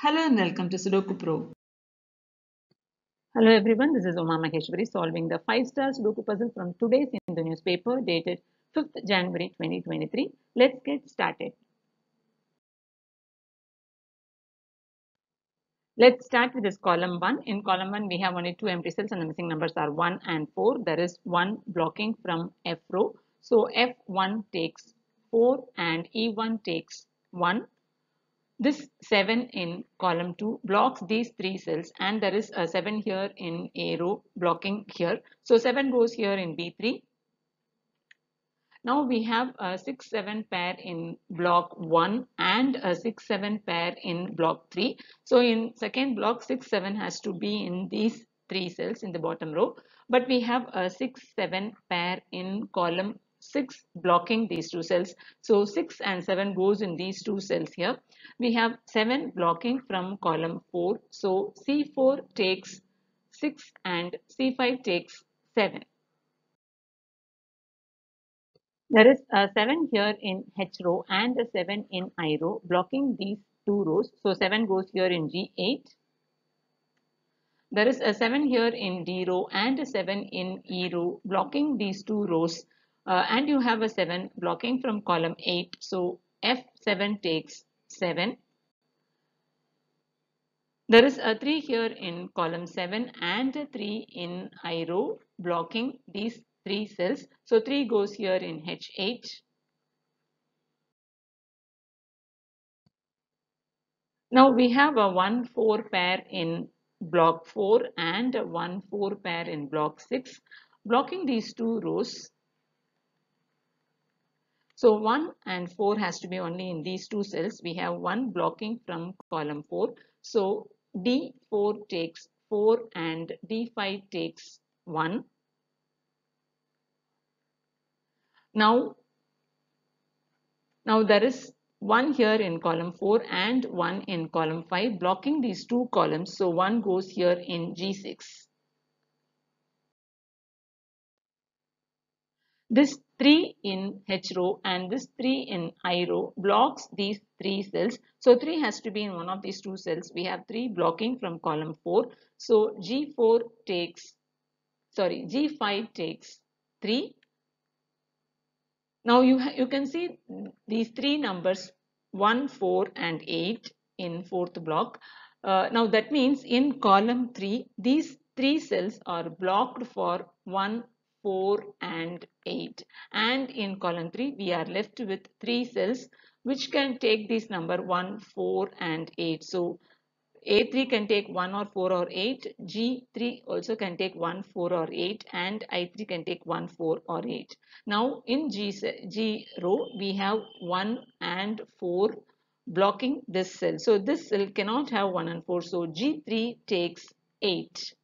Hello and welcome to Sudoku Pro. Hello everyone, this is Uma Maheshwari solving the 5-star Sudoku puzzle from today's Hindu newspaper dated 5th January 2023. Let's get started. Let's start with this column 1. In column 1 we have only two empty cells and the missing numbers are 1 and 4. There is 1 blocking from F row. So F1 takes 4 and E1 takes 1 this 7 in column 2 blocks these three cells and there is a 7 here in A row blocking here. So 7 goes here in B3. Now we have a 6-7 pair in block 1 and a 6-7 pair in block 3. So in second block 6-7 has to be in these three cells in the bottom row but we have a 6-7 pair in column 6 blocking these two cells. So 6 and 7 goes in these two cells here. We have 7 blocking from column 4. So C4 takes 6 and C5 takes 7. There is a 7 here in H row and a 7 in I row blocking these two rows. So 7 goes here in G8. There is a 7 here in D row and a 7 in E row blocking these two rows uh, and you have a 7 blocking from column 8 so F7 takes 7 there is a 3 here in column 7 and a 3 in I row blocking these three cells. So 3 goes here in H8 now we have a 1 4 pair in block 4 and a 1 4 pair in block 6 blocking these two rows so 1 and 4 has to be only in these two cells. We have 1 blocking from column 4. So D4 takes 4 and D5 takes 1. Now, now there is 1 here in column 4 and 1 in column 5 blocking these two columns. So 1 goes here in G6. This 3 in H row and this 3 in I row blocks these three cells. So 3 has to be in one of these two cells. We have 3 blocking from column 4. So G4 takes, sorry, G5 takes 3. Now you, you can see these three numbers 1, 4 and 8 in fourth block. Uh, now that means in column 3, these three cells are blocked for 1, 4 and 8 and in column 3 we are left with 3 cells which can take this number 1 4 and 8 so a3 can take 1 or 4 or 8 g3 also can take 1 4 or 8 and i3 can take 1 4 or 8 now in g, g row we have 1 and 4 blocking this cell. So this cell cannot have 1 and 4 so g3 takes 8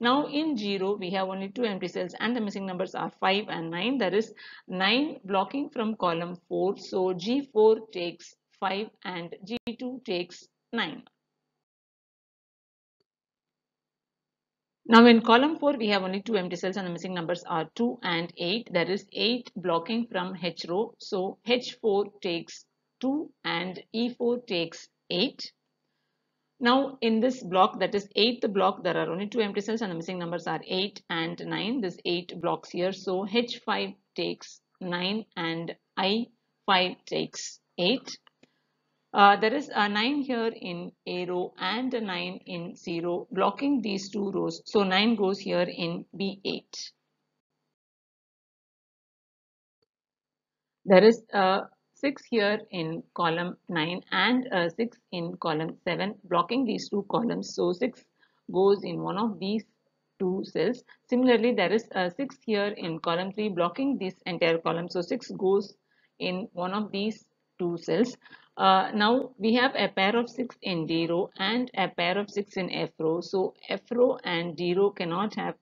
now in 0 we have only two empty cells and the missing numbers are 5 and 9. There is 9 blocking from column 4. So G4 takes 5 and G2 takes 9. Now in column 4 we have only two empty cells and the missing numbers are 2 and 8. There is 8 blocking from H row. So H4 takes 2 and E4 takes 8. Now in this block that is 8th block there are only two empty cells and the missing numbers are 8 and 9. This 8 blocks here. So H5 takes 9 and I5 takes 8. Uh, there is a 9 here in A row and a 9 in C row blocking these two rows. So 9 goes here in B8. There is a 6 here in column 9 and uh, 6 in column 7 blocking these two columns. So 6 goes in one of these two cells. Similarly there is a 6 here in column 3 blocking this entire column. So 6 goes in one of these two cells. Uh, now we have a pair of 6 in D row and a pair of 6 in F row so F row and D row cannot have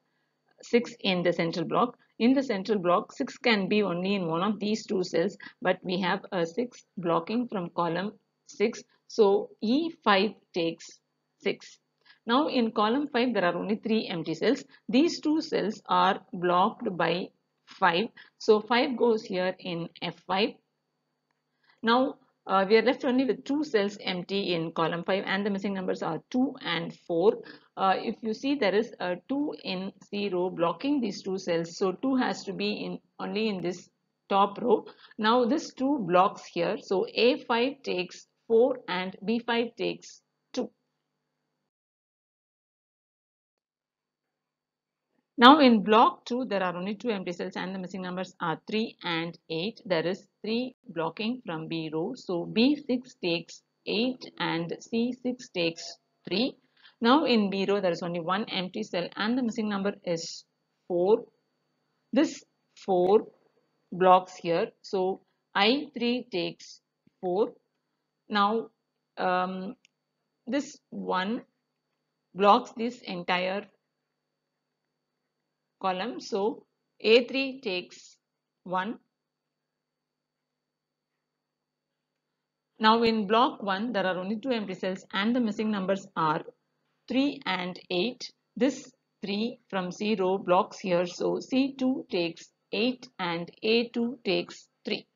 6 in the central block in the central block, 6 can be only in one of these two cells, but we have a 6 blocking from column 6. So E5 takes 6. Now in column 5, there are only 3 empty cells. These two cells are blocked by 5. So 5 goes here in F5. Now uh, we are left only with two cells empty in column 5 and the missing numbers are 2 and 4 uh, if you see there is a 2 in 0 blocking these two cells. So 2 has to be in only in this top row. Now this 2 blocks here. So a5 takes 4 and b5 takes 2 Now in block 2 there are only two empty cells and the missing numbers are 3 and 8. There is 3 blocking from B row. So B6 takes 8 and C6 takes 3. Now in B row there is only one empty cell and the missing number is 4. This 4 blocks here. So I3 takes 4. Now um, this 1 blocks this entire column. So A3 takes 1. Now in block 1 there are only two empty cells and the missing numbers are 3 and 8. This 3 from 0 blocks here so C2 takes 8 and A2 takes 3.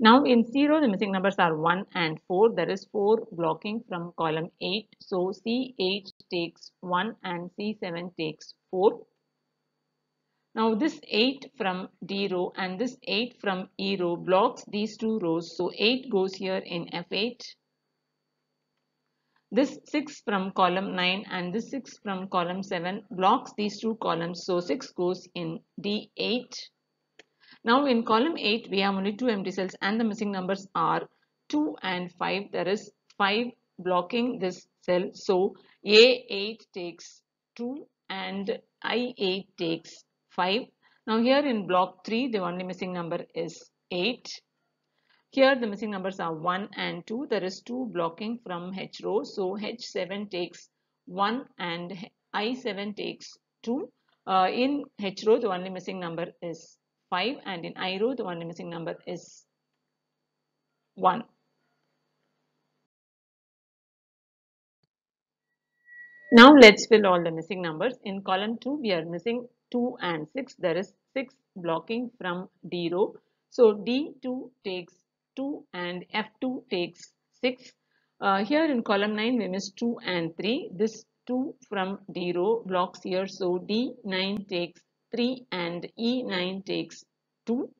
Now in 0 the missing numbers are 1 and 4. There is 4 blocking from column 8. So C8 takes 1 and C7 takes 4. Now this 8 from D row and this 8 from E row blocks these two rows. So 8 goes here in F8. This 6 from column 9 and this 6 from column 7 blocks these two columns. So 6 goes in D8. Now in column 8 we have only two empty cells and the missing numbers are 2 and 5. There is 5 blocking this cell. So A8 takes 2 and I8 takes 5. Now here in block 3 the only missing number is 8. Here the missing numbers are 1 and 2. There is 2 blocking from H row. So H7 takes 1 and I7 takes 2. Uh, in H row the only missing number is 5 and in I row the only missing number is 1. Now let's fill all the missing numbers. In column 2 we are missing 2 and 6. There is 6 blocking from D row. So D2 takes 2 and F2 takes 6. Uh, here in column 9 we miss 2 and 3. This 2 from D row blocks here. So D9 takes 3 and E9 takes 2.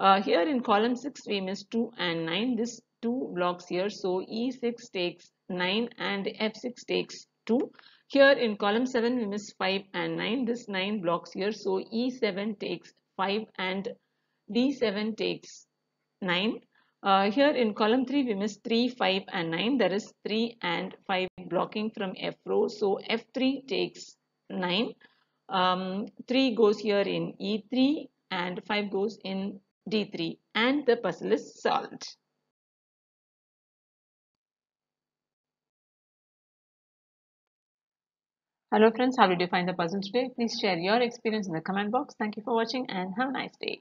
Uh, here in column 6 we miss 2 and 9. This 2 blocks here. So E6 takes 9 and F6 takes 2. Here in column 7 we miss 5 and 9. This 9 blocks here. So E7 takes 5 and D7 takes 9. Uh, here in column 3 we miss 3, 5 and 9. There is 3 and 5 blocking from F row. So F3 takes 9 um, 3 goes here in E3 and 5 goes in D3 and the puzzle is solved. Hello friends, how did you find the puzzle today? Please share your experience in the comment box. Thank you for watching and have a nice day.